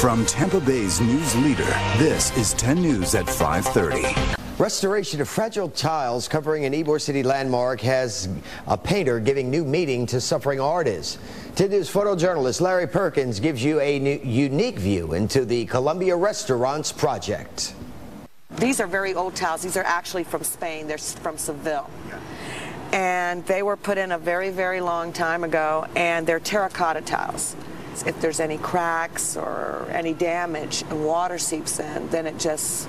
From Tampa Bay's news leader, this is 10 News at 530. Restoration of fragile tiles covering an Ybor City landmark has a painter giving new meaning to suffering artists. 10 News photojournalist Larry Perkins gives you a new, unique view into the Columbia Restaurants project. These are very old tiles. These are actually from Spain. They're from Seville. And they were put in a very, very long time ago, and they're terracotta tiles. If there's any cracks or any damage and water seeps in, then it just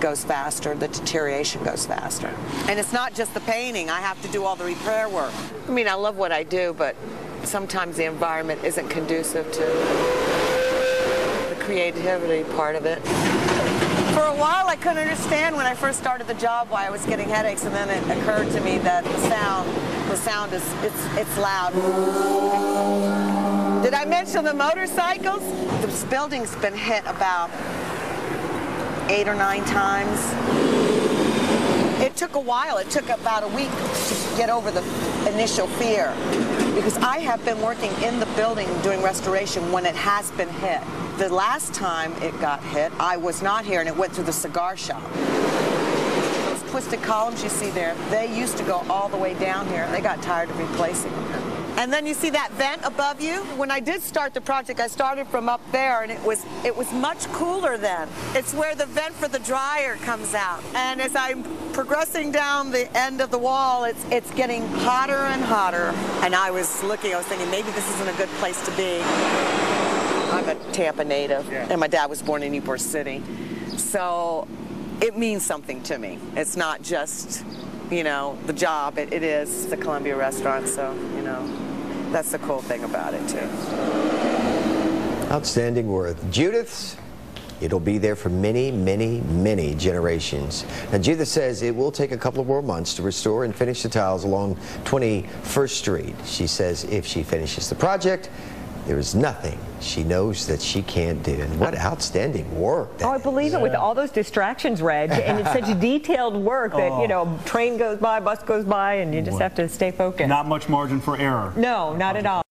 goes faster, the deterioration goes faster. And it's not just the painting, I have to do all the repair work. I mean, I love what I do, but sometimes the environment isn't conducive to the creativity part of it. For a while, I couldn't understand when I first started the job why I was getting headaches, and then it occurred to me that the sound, the sound is, it's, it's loud. Did I mention the motorcycles? This building's been hit about eight or nine times. It took a while. It took about a week to get over the initial fear because I have been working in the building doing restoration when it has been hit. The last time it got hit, I was not here and it went through the cigar shop. Those twisted columns you see there, they used to go all the way down here. They got tired of replacing them. And then you see that vent above you? When I did start the project, I started from up there and it was it was much cooler then. It's where the vent for the dryer comes out. And as I'm progressing down the end of the wall, it's it's getting hotter and hotter. And I was looking, I was thinking maybe this isn't a good place to be. I'm a Tampa native yeah. and my dad was born in Ybor City. So it means something to me. It's not just you know, the job. It, it is the Columbia restaurant, so, you know that's the cool thing about it too. Outstanding work. Judith's, it'll be there for many, many, many generations. Now Judith says it will take a couple of more months to restore and finish the tiles along 21st Street. She says if she finishes the project, there is nothing she knows that she can't do. And what outstanding work. oh, I believe it with all those distractions, Reg. and it's such detailed work that, oh. you know, train goes by, bus goes by, and you just have to stay focused. Not much margin for error. No, not at all.